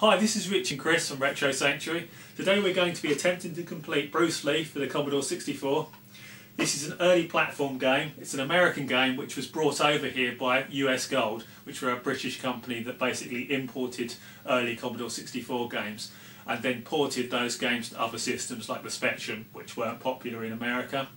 Hi, this is Rich and Chris from Retro Sanctuary. Today we're going to be attempting to complete Bruce Lee for the Commodore 64. This is an early platform game. It's an American game which was brought over here by US Gold, which were a British company that basically imported early Commodore 64 games and then ported those games to other systems like the Spectrum, which weren't popular in America.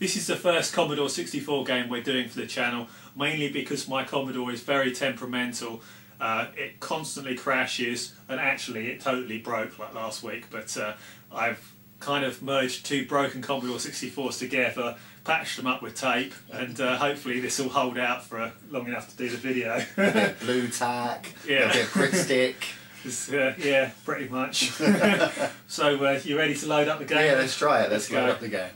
This is the first Commodore 64 game we're doing for the channel, mainly because my Commodore is very temperamental uh, it constantly crashes, and actually it totally broke like last week. But uh, I've kind of merged two broken Commodore 64s together, patched them up with tape, and uh, hopefully this will hold out for uh, long enough to do the video. a bit Blu Tack, Yeah. a bit Pritt stick. Uh, yeah, pretty much. so uh, you ready to load up the game? Yeah, let's try it. Let's, Let's load go. up the game.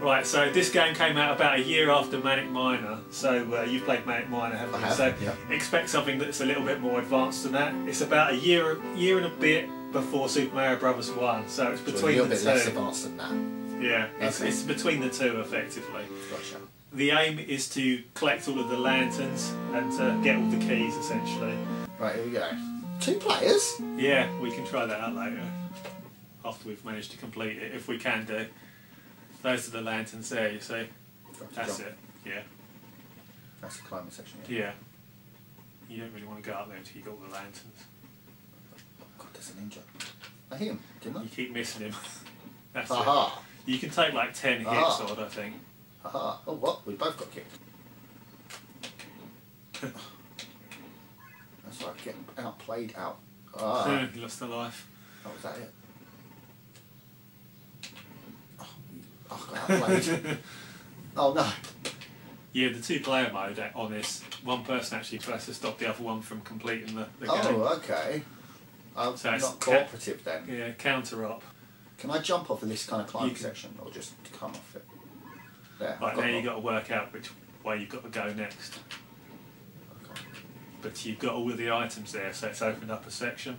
Right, so this game came out about a year after Manic Miner. So uh, you've played Manic Miner, haven't I you? have, so yeah. expect something that's a little bit more advanced than that. It's about a year, year and a bit before Super Mario Brothers One. So it's So a between little the bit less two. advanced than that. Yeah, it's, Okay. it's between the two effectively. Gotcha. The aim is to collect all of the lanterns and to get all the keys essentially. Right, here we go. Two players? Yeah, we can try that out later after we've managed to complete it, if we can do. Those are the lanterns there, you see. That's jump. it. Yeah. That's the climbing section. Yeah. Yeah. You don't really want to go up there until you've got all the lanterns. Oh, God, there's a ninja. I hit him, didn't I? You keep missing him. That's it. Aha! You can take like 10 hits odd, I think. Aha! Oh, what? We both got kicked. That's right, getting outplayed out. Ah, lost a life. oh, was that it? Oh, you- oh oh no. Yeah, the two player mode uh, on this, one person actually tries to stop the other one from completing the, the game. Oh, okay. I'm So it's not cooperative then. Yeah, counter up. Can I jump off of this kind of climbing section or just come off it? There. Right, now you've got to work out which way you've got to go next. Okay. But you've got all of the items there, so it's opened up a section.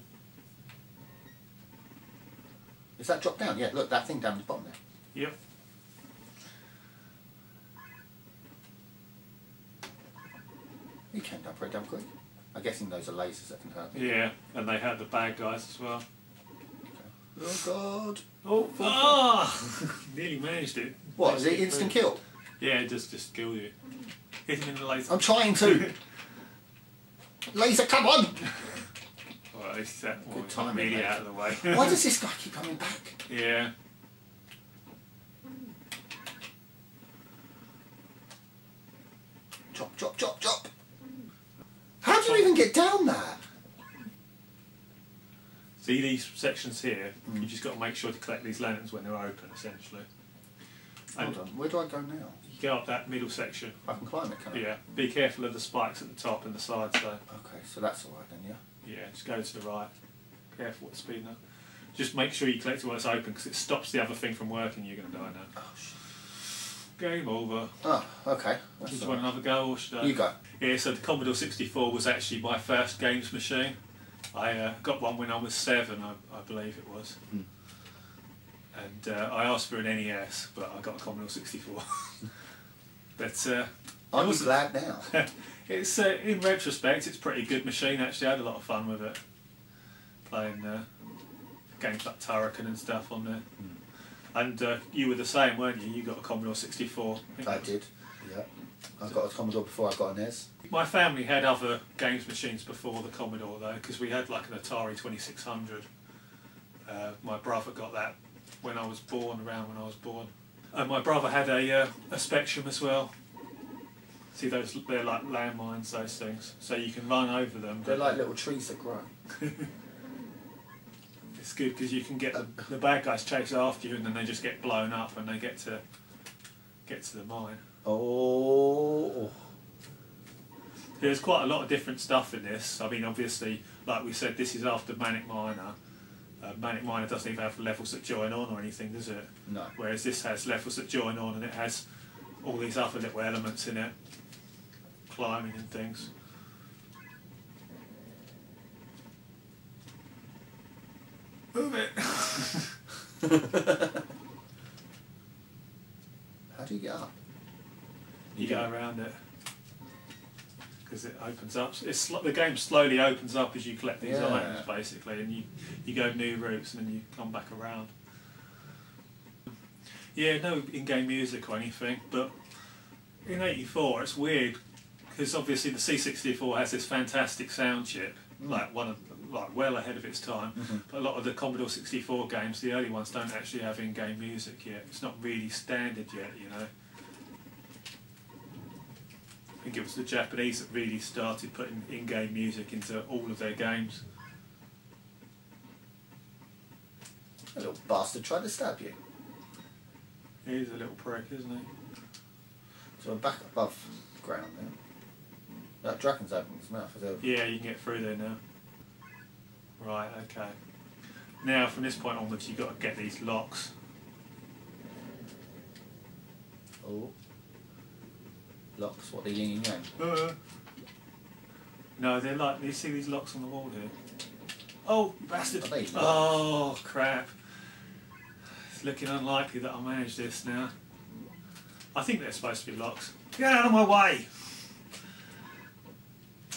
Is that drop down? Yeah, look, that thing down at the bottom there. Yep. You came down pretty damn quick. I'm guessing those are lasers that can hurt. Yeah, and they had the bad guys as well. Oh god. Oh, ah! Nearly managed it. What, is it instant kill? Yeah, it just just kill you. Hit him in the laser. I'm trying to. Laser, come on! Well, least that Good timing, really mate. out of the way. Why does this guy keep coming back? yeah. Chop, chop, chop, chop! How do you even get down there? See these sections here? Mm. You just got to make sure to collect these lanterns when they're open, essentially. And Hold on, where do I go now? you go up that middle section. I can climb it, can I? Yeah. Be careful of the spikes at the top and the sides, though. Okay, so that's alright then, yeah? Yeah, just go to the right. Careful with the speed now. Just make sure you collect it while it's open because it stops the other thing from working. You're going to die now. Oh, shit. Game over. Oh, okay. That's Did you want another go or should I? You go. Yeah, so the Commodore 64 was actually my first games machine. I uh, got one when I was seven, I, I believe it was. Hmm. And uh, I asked for an NES, but I got a Commodore 64. but uh, I'm was- glad now. it's uh, in retrospect, it's a pretty good machine. Actually, I had a lot of fun with it, playing uh, games like Turrican and stuff on there. And uh, you were the same, weren't you? You got a Commodore 64. think I did. Yeah. I got a Commodore before I got an NES. My family had other games machines before the Commodore though, because we had like an Atari 2600. Uh, my brother got that when I was born, around when I was born. And my brother had a, uh, a Spectrum as well. See those, they're like landmines, those things. So you can run over them. They're like little trees that grow. It's good because you can get the, the bad guys chase after you and then they just get blown up and they get to get to the mine. Oh. There's quite a lot of different stuff in this. I mean, obviously, like we said, this is after Manic Miner. Uh, Manic Miner doesn't even have levels that join on or anything, does it? No. Whereas this has levels that join on and it has all these other little elements in it, climbing and things. Move it! How do you get up? You go around it. because it opens up. It's sl- the game slowly opens up as you collect these Yeah. items, basically, and you you go new routes and then you come back around. Yeah, no in-game music or anything, but in '84 it's weird because obviously the C64 has this fantastic sound chip, like one of like well ahead of its time. Mhm. But a lot of the Commodore 64 games, the early ones, don't actually have in-game music yet. It's not really standard yet, you know. I think it was the Japanese that really started putting in-game music into all of their games. A little bastard tried to stab you. He's a little prick, isn't he? So we're back above ground now. That dragon's opening his mouth. Is there... Yeah, you can get through there now. Right, okay. Now, from this point onwards, you've got to get these locks. Oh. Locks, what the yin and yang. Uh. No, they're like, you see these locks on the wall here? Oh, bastard! Are? Oh, crap. It's looking unlikely that I'll manage this now. I think they're supposed to be locks. Get out of my way!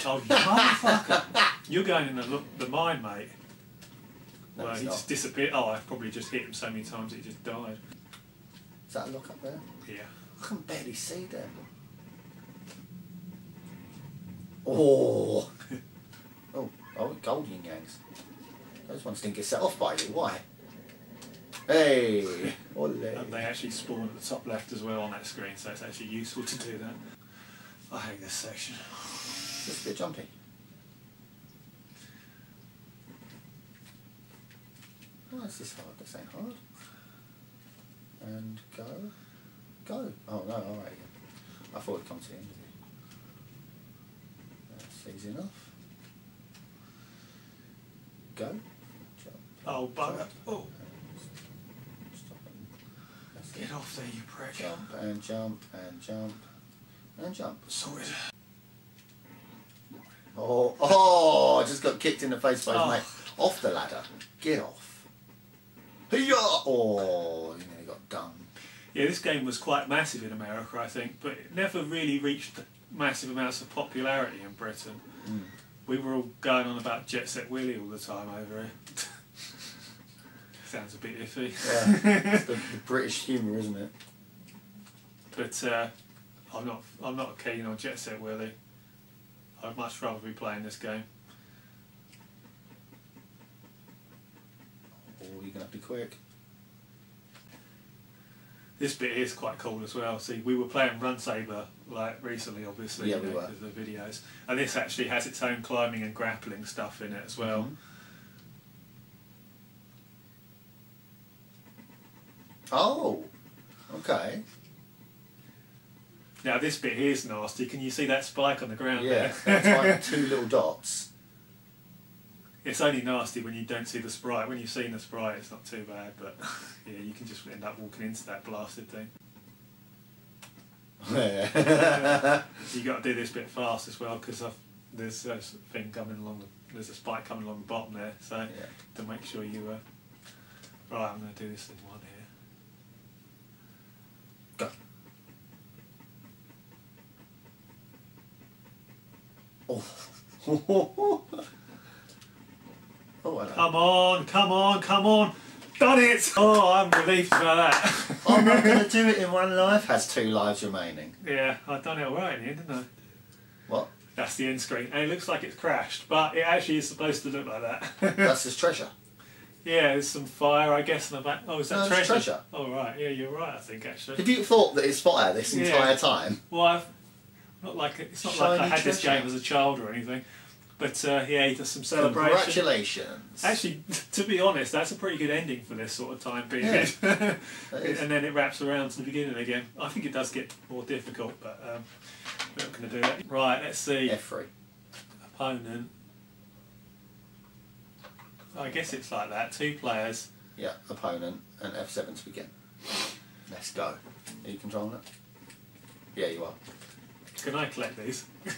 Oh, you motherfucker! You're going in the, the mine, mate. No, well, he not. just disappeared. Oh, I've probably just hit him so many times that he just died. Is that a lock up there? Yeah. I can barely see them. Oh. oh, oh, gold yin yangs. Those ones didn't get set off by you. Why? Hey. Ole. And they actually spawn at the top left as well on that screen, so it's actually useful to do that. I hate this section. Just a bit jumpy. Why is this hard? This ain't hard. And go. Go. Oh no, alright. I thought it'd come to the end of it. That's easy enough. Go. Jump. Oh, bugger. Oh, get off there, you prick. Jump and jump and jump and jump. Sorted. Oh, oh! I just got kicked in the face by his Oh. mate. Off the ladder. Get off. Hiya! Oh, you nearly got done. Yeah, this game was quite massive in America, I think, but it never really reached massive amounts of popularity in Britain. Mm. We were all going on about Jet Set Willy all the time over here. Sounds a bit iffy. Yeah, it's the, the British humour, isn't it? But uh, I'm not. I'm not keen on Jet Set Willy. I'd much rather be playing this game. Oh, you're gonna have to be quick. This bit is quite cool as well. See, we were playing Run Saber like recently, obviously, Yeah, we know, were. the videos, and this actually has its own climbing and grappling stuff in it as well. Mhm. Oh, okay. Now this bit here is nasty. Can you see that spike on the ground Yeah, there? that's like two little dots. it's only nasty when you don't see the sprite. When you've seen the sprite, it's not too bad, but yeah, you can just end up walking into that blasted thing. Yeah. You got to do this bit fast as well because there's a thing coming along. The, there's a spike coming along the bottom there, so Yeah. to make sure you. Uh, right, I'm going to do this in one here. Go. Oh. oh. Come on, come on, come on! Done it! Oh, I'm relieved about that. I'm not going to do it in one life. Has two lives remaining. yeah, I've done it alright in the end, didn't I? What? That's the end screen, and it looks like it's crashed, but it actually is supposed to look like that. That's his treasure. yeah, there's some fire, I guess, in the back. Oh, is that No, treasure? treasure. Oh, right, yeah, you're right, I think, actually. Have you thought that it's fire this Yeah. entire time? Well, I've not like it's not like I Shiny had this game as a child or anything, but uh, yeah, he does some celebration. Congratulations. Actually, to be honest, that's a pretty good ending for this sort of time period. Is. and then it wraps around to the beginning again. I think it does get more difficult, but um, we're not going to do that. Right, let's see. F3. Opponent. I guess it's like that. Two players. Yeah, opponent and F7 to begin. Let's go. Are you controlling it? Yeah, you are. Can I collect these?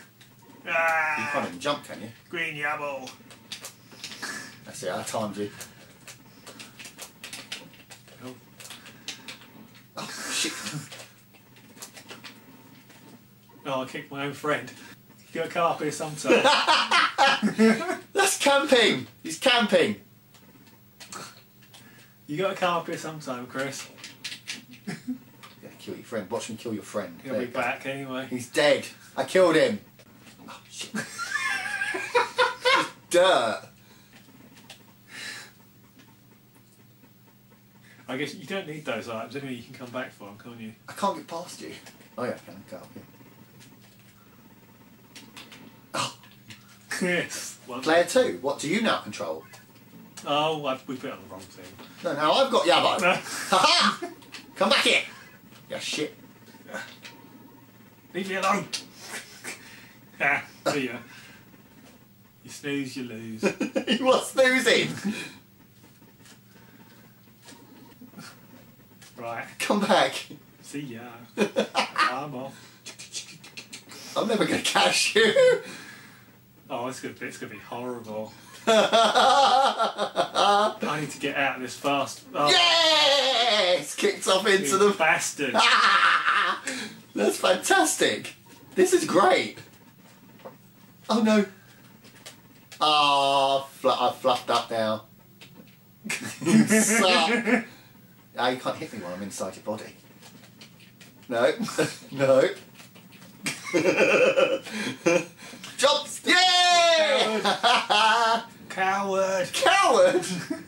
You ah, can't even jump, can you? green yabble. That's it, I timed you. Oh, Oh, shit. oh, I kicked my own friend. You got a car here sometime. That's camping. He's camping. you got a car here sometime, Chris. Kill your friend. Watch me kill your friend. He'll There be go. back anyway. He's dead. I killed him. Oh shit. Dirt. I guess you don't need those items anyway. You can come back for them, can't you? I can't get past you. Oh yeah, I can go up here. Oh, yes. One. player two. What do you now control? Oh, I've, we put it on the wrong thing. No, now I've got Yamo. No. Ha Come back here. Yeah, shit. Leave me alone. ah, see ya. You snooze, you lose. he was snoozing. right. Come back. See ya. I'm off. I'm never gonna catch you. Oh, it's gonna be, it's gonna be horrible. Yes! I need to get out of this fast. Oh, Kicked off into you the. bastard. That's fantastic. This is great. Oh no. Ah, fl- I've fluffed up now. you suck. Ah, you can't hit me while I'm inside your body. No. no. Jump! Yeah! Coward. Coward!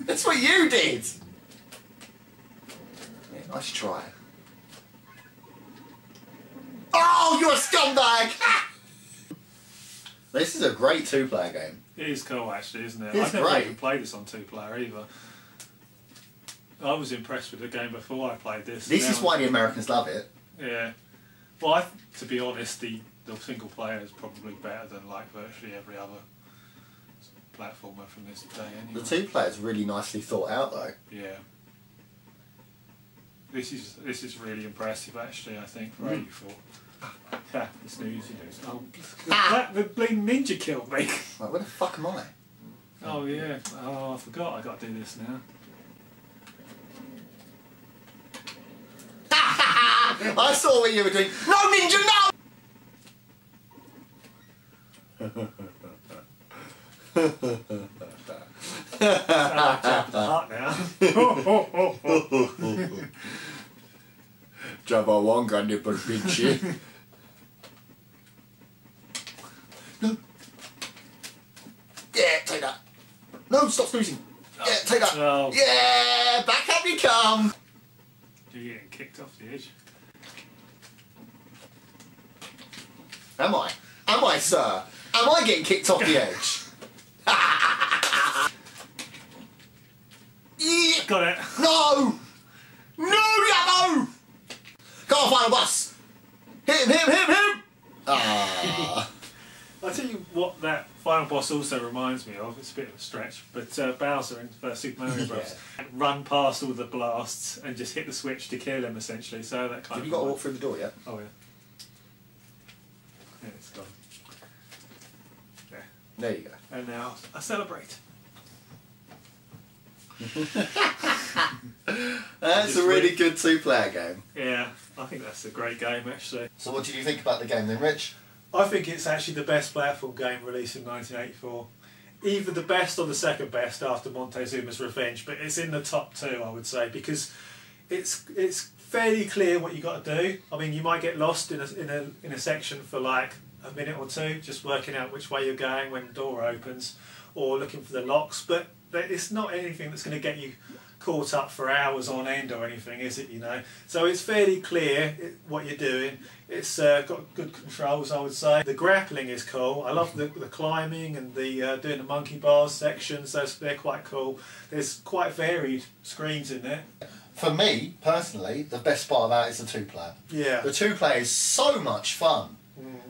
That's what you did! Yeah, nice try. Oh, you're a scumbag! this is a great two-player game. It is cool, actually, isn't it? It's I've never great. even played this on two player either. I was impressed with the game before I played this. This is why the Americans love it. Yeah. Well, I, to be honest, the, the single player is probably better than like virtually every other platformer from this day. Anyway. The two-player's really nicely thought out, though. Yeah. This is this is really impressive, actually. I think for Mm. eighty four. Ha, the snooze you lose. Oh, that, the bling ninja killed me. Like, where the fuck am I? Oh yeah. Oh, I forgot. I got to do this now. I saw what you were doing. No, ninja, no! Ah, jump the heart now. Nipple pinchy. no. Yeah, take that. No, stop snoozing. Yeah, take that. Oh. Yeah, back up you come. You're getting kicked off the edge. Am I? Am I, sir? Am I getting kicked off the edge? yeah. Got it. No! No, Yamo! Can't find a bus! Hit him, hit him, hit him! Ah. I'll tell you what that final boss also reminds me of. It's a bit of a stretch, but uh, Bowser in uh, Super Mario Bros. run past all the blasts and just hit the switch to kill him essentially. So that kind Have of. you got to walk through the door yet? Oh yeah. Yeah, it's gone. Yeah. There you go. And now I celebrate. That's a really wait. good two-player game. Yeah, I think that's a great game actually. So what did you think about the game then, Rich? I think it's actually the best platform game released in 1984. Either the best or the second best after Montezuma's Revenge, but it's in the top two, I would say, because it's it's fairly clear what you got to do. I mean, you might get lost in a in a in a section for like a minute or two, just working out which way you're going when the door opens, or looking for the locks. But but it's not anything that's going to get you caught up for hours on end or anything, is it? You know, so it's fairly clear what you're doing. It's uh, got good controls, I would say. The grappling is cool. I love the, the climbing and the uh, doing the monkey bars sections. Those they're quite cool. There's quite varied screens in there. For me, personally, the best part of that is the two-player. Yeah. The two-player is so much fun.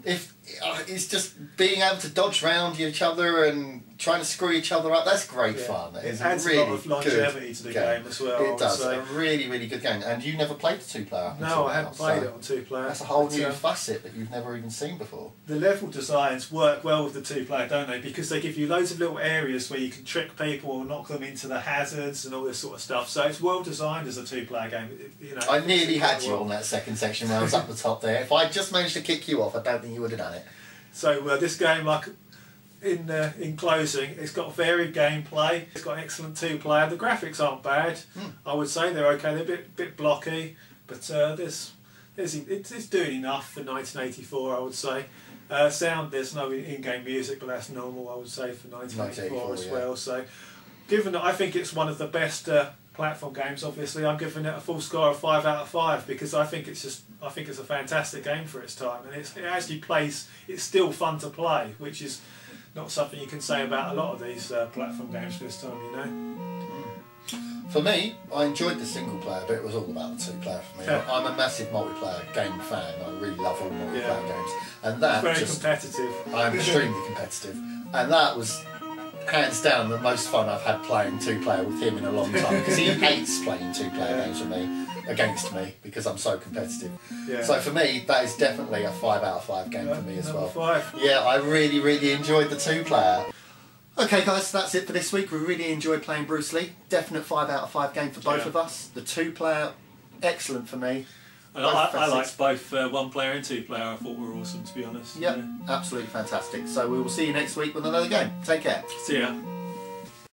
If uh, it's just being able to dodge round each other and trying to screw each other up, that's great Yeah. fun. It It adds a really lot of longevity to the game as well, It does. say. A really, really good game. And you never played the two-player. No, I haven't played so it on two player. That's a whole new uh, facet that you've never even seen before. the level designs work well with the two player, don't they? Because they give you loads of little areas where you can trick people or knock them into the hazards and all this sort of stuff. So it's well designed as a two player game. It- You know, I nearly had quite you well. on that second section when I was up the top there. If I just managed to kick you off, I don't think you would have done it. So uh, this game, like in uh, in closing, it's got varied gameplay. It's got excellent two player. The graphics aren't bad. I would say they're okay. They're a bit bit blocky, but uh, there's there's it's, it's doing enough for 1984. I would say. Uh, sound there's no in-game music, but that's normal. I would say for 1984 as 1984, yeah. well. So, given that I think it's one of the best uh, platform games, obviously I'm giving it a full score of five out of five because I think it's just I think it's a fantastic game for its time, and it's, it actually plays. It's still fun to play, which is not something you can say about a lot of these uh, platform games for this time. You know. For me, I enjoyed the single player, but it was all about the two player for me. Yeah. I'm a massive multiplayer game fan. I really love all multiplayer Yeah. games, and that Very just competitive. I'm extremely competitive, and that was hands down the most fun I've had playing two player with him in a long time because he hates playing two player Yeah. games with me against me because I'm so competitive. Yeah. So for me, that is definitely a five out of five game for me as well. five. Yeah, I really, really enjoyed the two player. Okay, guys, that's it for this week. We really enjoyed playing Bruce Lee. Definite five out of five game for both Yeah. of us. The two player, excellent for me. I, I, liked both uh, one player and two player. I thought were awesome, to be honest. Yep, absolutely fantastic. So we will see you next week with another game. Take care. See ya.